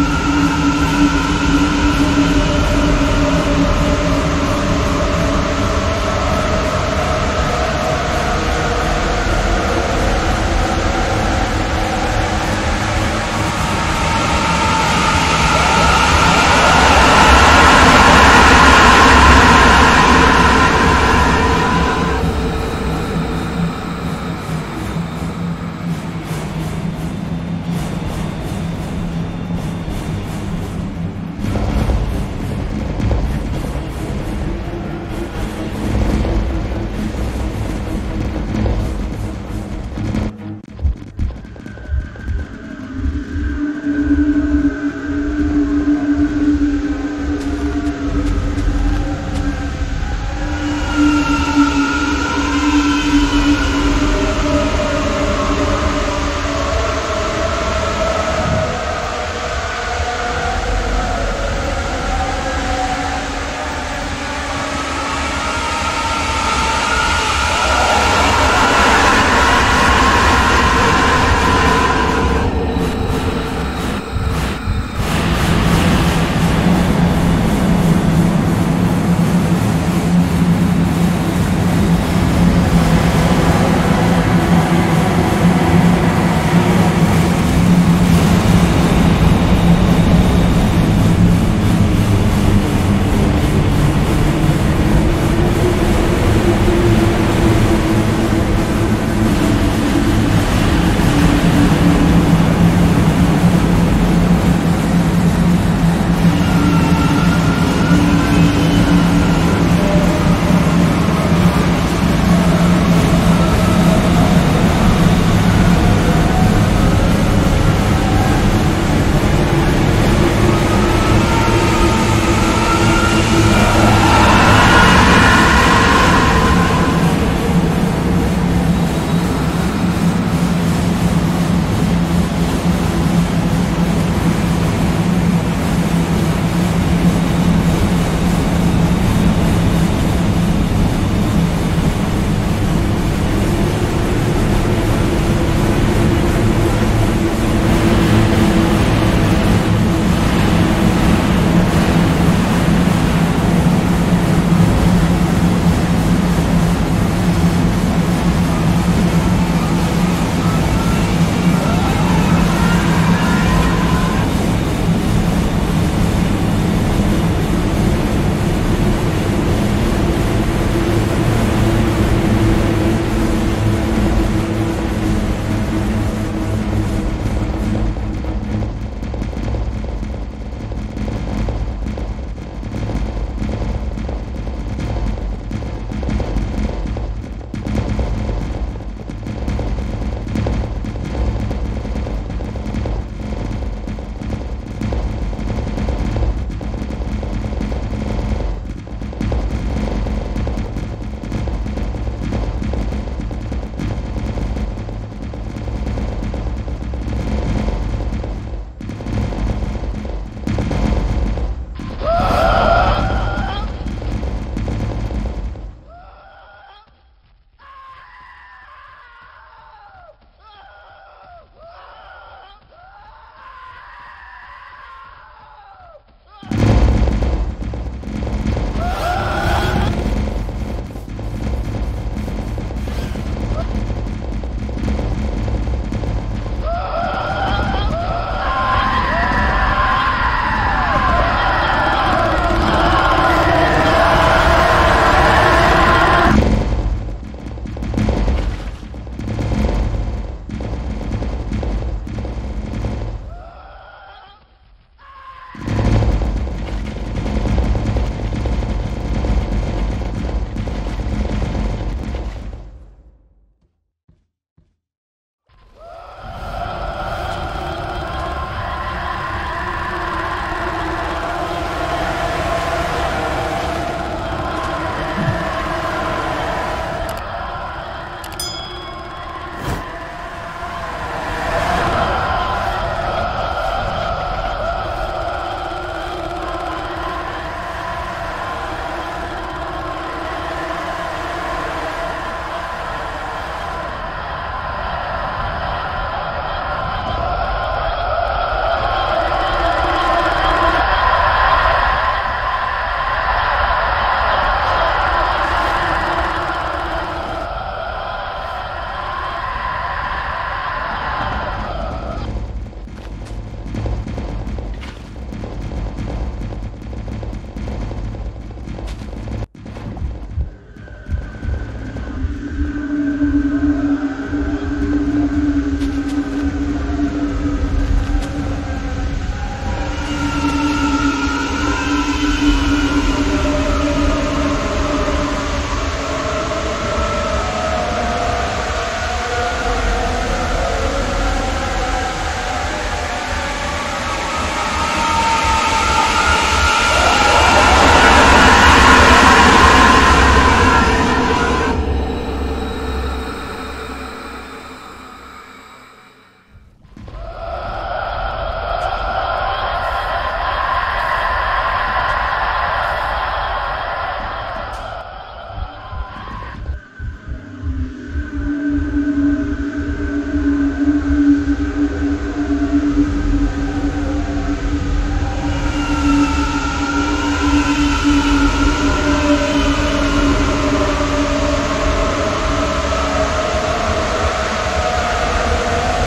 you